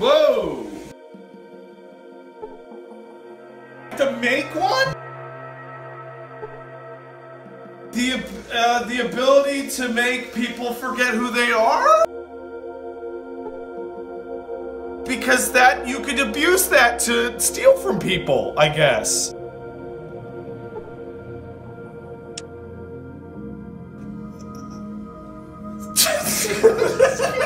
Whoa! To make one? The, uh, the ability to make people forget who they are? Because that, you could abuse that to steal from people, I guess.